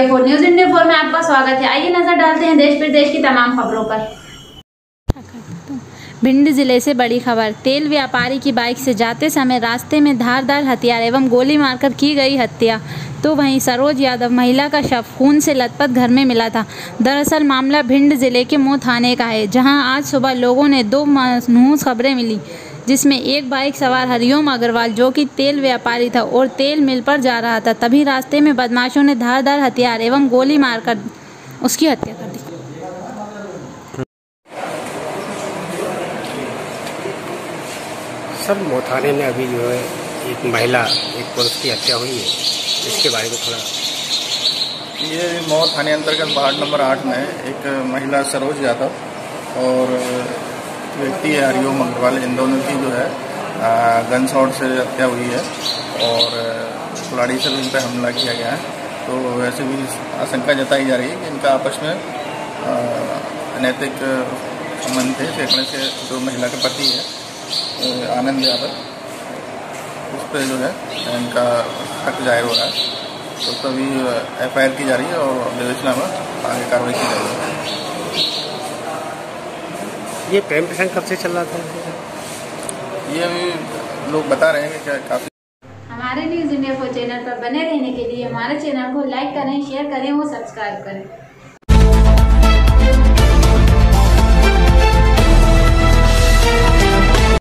India four news India four में आपका स्वागत है। आइए नज़र डालते हैं देश प्रदेश की तमाम खबरों पर। भिंड ज़िले से बड़ी खबर, तेल व्यापारी की बाइक से जाते समय रास्ते में धारदार हथियार एवं गोली मारकर की गई हत्या। तो वहीं सरोज यादव, महिला का शव खून से लथपथ घर में मिला था। दरअसल मामला भिंड ज़िले के मोह थाने का है, जहाँ आज सुबह लोगों ने दो मनहूस खबरें मिली। जिसमें एक बाइक सवार हरिओम अग्रवाल जो कि तेल व्यापारी था और तेल मिल पर जा रहा था तभी रास्ते में बदमाशों ने धारदार हथियार एवं गोली मारकर उसकी हत्या कर दी। सर मोथाने में अभी जो है एक महिला एक पुरुष की हत्या हुई है। इसके बारे में थोड़ा ये मऊ थाने अंतर्गत वार्ड नंबर आठ में एक महिला सरोज यादव और व्यक्ति है हरिओम अग्रवाल इन दोनों की जो है गन शॉट से हत्या हुई है और कुलाड़ी से भी इन पर हमला किया गया है। तो वैसे भी आशंका जताई जा रही है कि इनका आपस में अनैतिक संबंध थे, फेंकने से जो महिला के पति है आनंद यादव, उस पर जो है इनका हक ज़ाहिर हो रहा है। तो तभी एफ़ की जा रही है और विवेचना में आगे कार्रवाई की जा रही है ये प्रेम प्रसंग कब से चल रहा था? ये अभी लोग बता रहे हैं कि क्या काफ़ी हमारे न्यूज़ इंडिया फोर चैनल पर बने रहने के लिए हमारे चैनल को लाइक करें शेयर करें और सब्सक्राइब करें।